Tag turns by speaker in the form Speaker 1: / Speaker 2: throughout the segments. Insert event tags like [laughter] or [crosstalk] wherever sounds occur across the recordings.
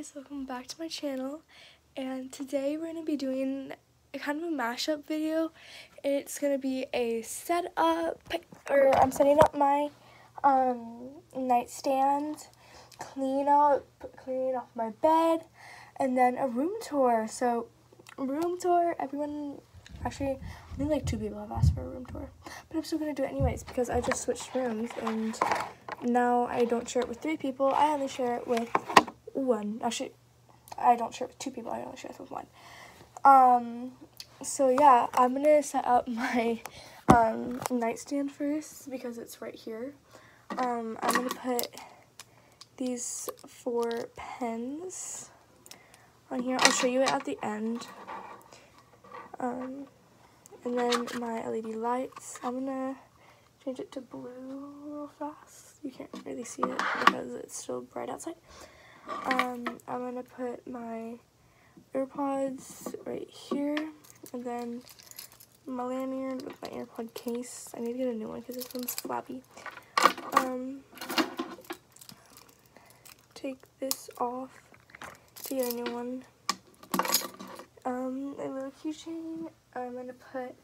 Speaker 1: guys, welcome back to my channel and today we're going to be doing a kind of a mashup video. It's going to be a setup, or I'm setting up my um, nightstand, clean up, cleaning off my bed, and then a room tour. So room tour, everyone, actually I think like two people have asked for a room tour, but I'm still going to do it anyways because I just switched rooms and now I don't share it with three people, I only share it with one. Actually, I don't share with two people, I only share with one. Um, so yeah, I'm gonna set up [laughs] my um, nightstand first because it's right here. Um, I'm gonna put these four pens on here. I'll show you it at the end. Um, and then my LED lights. I'm gonna change it to blue real fast. You can't really see it because it's still bright outside. Um, I'm gonna put my AirPods right here, and then my lanyard with my AirPod case. I need to get a new one because this one's flappy. Um, take this off to get a new one. Um, a little keychain. I'm gonna put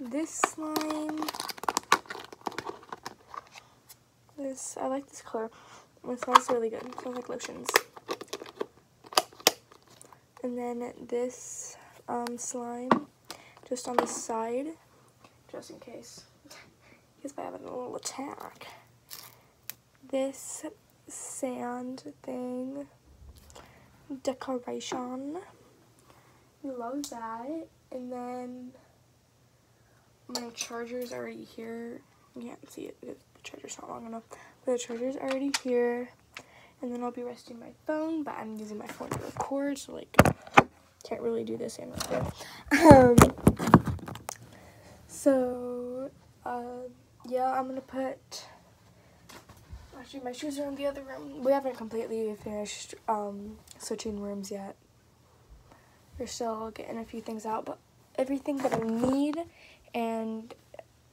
Speaker 1: this slime. This I like this color. It smells really good. It smells like lotions. And then this um, slime just on the side, just in case. [laughs] Because I have a little attack. This sand thing decoration. We love that. And then my charger's already here. You can't see it because the charger's not long enough. The charger's already here. And then I'll be resting my phone, but I'm using my phone to record, so like can't really do this and record. Um, so uh, yeah, I'm gonna put actually my shoes are in the other room. We haven't completely finished um, switching rooms yet. We're still getting a few things out, but everything that I need and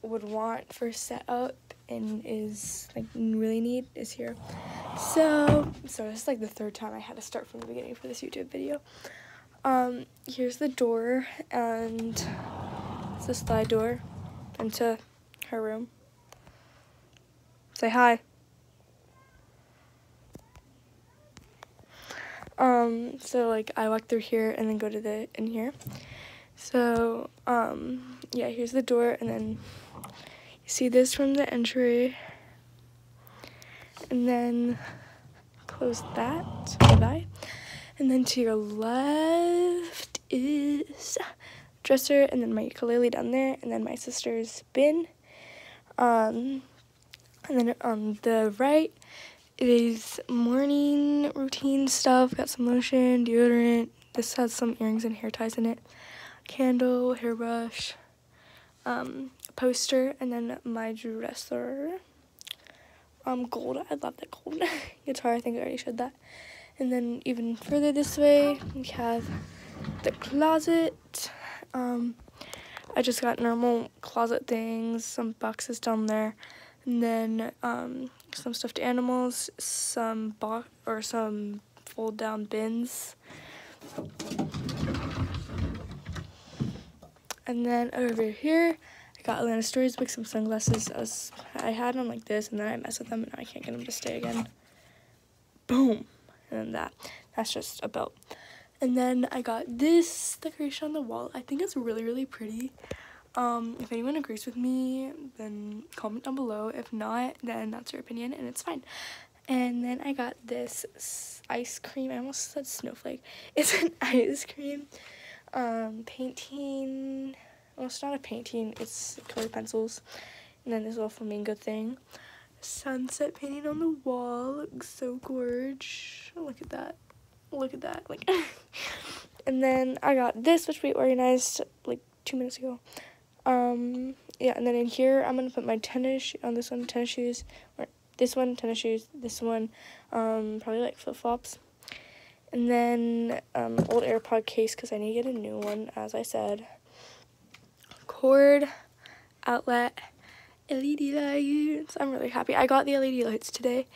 Speaker 1: would want for setup and is like really need is here. So, so this is like the third time I had to start from the beginning for this YouTube video. Um, here's the door and it's a slide door into her room. Say hi. Um, so like I walk through here and then go to the in here. So, um, yeah, here's the door and then you see this from the entry. And then close that. Bye-bye. And then to your left is dresser and then my ukulele down there and then my sister's bin. Um, and then on the right is morning routine stuff. Got some lotion, deodorant. This has some earrings and hair ties in it. Candle, hairbrush, um, poster, and then my dresser. Um, gold. I love that gold [laughs] guitar. I think I already showed that. And then even further this way, we have the closet. Um, I just got normal closet things, some boxes down there, and then um, some stuffed animals, some box or some fold down bins. And then over here, I got Atlanta Stories book, some sunglasses. I, was, I had them like this, and then I messed with them, and now I can't get them to stay again. Boom. And then that. That's just a belt. And then I got this decoration on the wall. I think it's really, really pretty. Um, if anyone agrees with me, then comment down below. If not, then that's your opinion, and it's fine. And then I got this ice cream. I almost said snowflake. [laughs] It's an ice cream um, painting. Well, it's not a painting. It's colored pencils. And then this little flamingo thing. Sunset painting on the wall. Looks so gorge. Look at that. Look at that. Like, [laughs] and then I got this, which we organized like two minutes ago. Um, yeah, and then in here, I'm gonna put my tennis on this one, tennis shoes, or this one, tennis shoes, this one, um, probably like flip flops. And then um, old AirPod case because I need to get a new one, as I said. Cord, outlet, LED lights. I'm really happy. I got the LED lights today.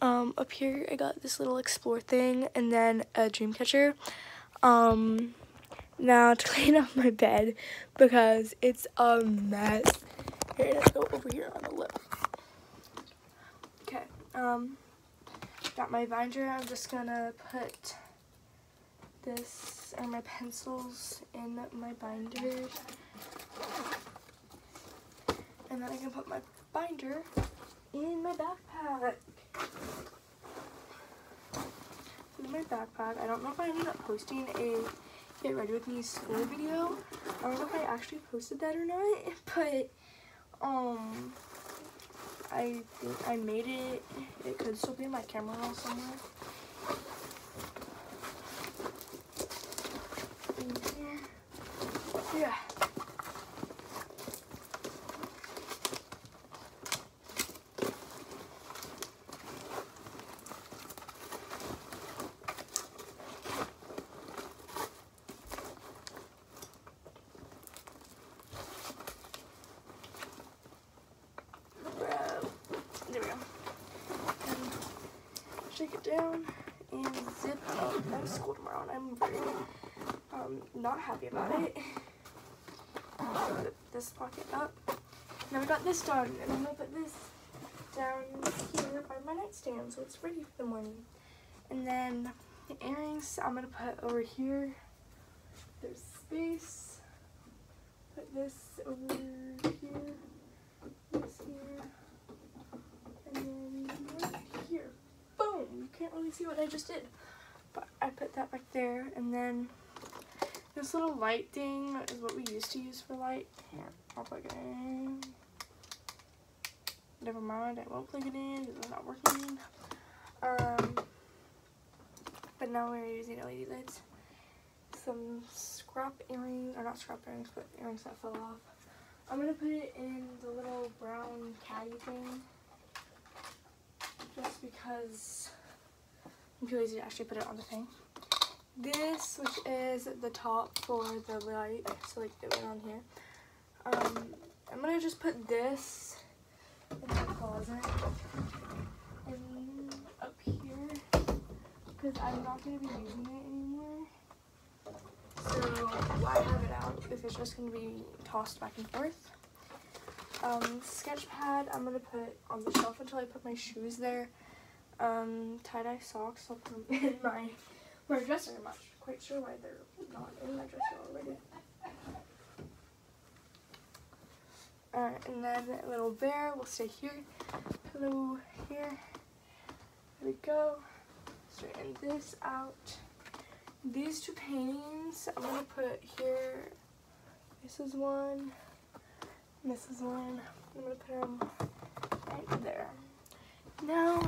Speaker 1: Um, up here, I got this little explore thing and then a dream catcher. Um, now to [laughs] clean up my bed because it's a mess. Here, let's go over here on the lip. Okay, um, got my binder. I'm just gonna put this and my pencils in my binder. And then I can put my binder in my backpack. In my backpack. I don't know if I ended up posting a get ready with me school video. I don't know if I actually posted that or not, [laughs] but um I think I made it. It could still be in my camera roll somewhere. Yeah. Shake it down and zip up. I have school tomorrow and I'm very um, not happy about it. Zip this pocket up. Now I got this done and I'm gonna put this down here by my nightstand so it's ready for the morning. And then the earrings I'm gonna put over here. There's space. Put this over here. This here. Can't really see what I just did. But I put that back there and then this little light thing is what we used to use for light. Here, I'll plug it in. Never mind, I won't plug it in it's not working. Um, but now we're using LED lights. Some scrap earrings, or not scrap earrings, but earrings that fell off. I'm going to put it in the little brown caddy thing. Just because I'm too lazy to actually put it on the thing. This, which is the top for the light, so like it went on here. Um, I'm gonna just put this in the closet and up here because I'm not gonna be using it anymore. So why have it out if it's just gonna be tossed back and forth? Um, sketch pad I'm gonna put on the shelf until I put my shoes there um, tie-dye socks. Them in [laughs] my, my dresser. I'm not quite sure why they're not in my dresser already. Alright, and then a little bear will stay here. Hello here. There we go. Straighten this out. These two paintings I'm going to put here. This is one. this is one. I'm going to put them right there. Now,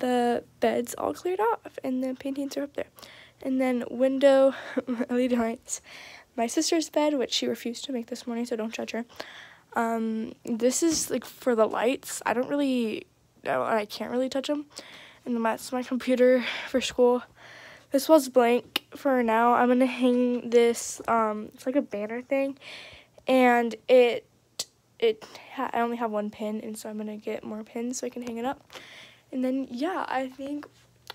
Speaker 1: the bed's all cleared off and the paintings are up there. And then window [laughs] LED lights. My sister's bed, which she refused to make this morning, so don't judge her. Um, this is like for the lights. I don't really, I can't really touch them. And that's my computer [laughs] for school. This was blank for now. I'm gonna hang this. Um, it's like a banner thing, and it it I only have one pin, and so I'm gonna get more pins so I can hang it up. And then, yeah, I think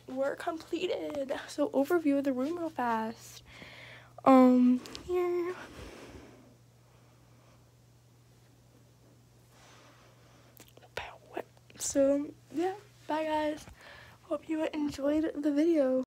Speaker 1: we're completed. So, overview of the room real fast. Um, here. So, yeah, bye guys. Hope you enjoyed the video.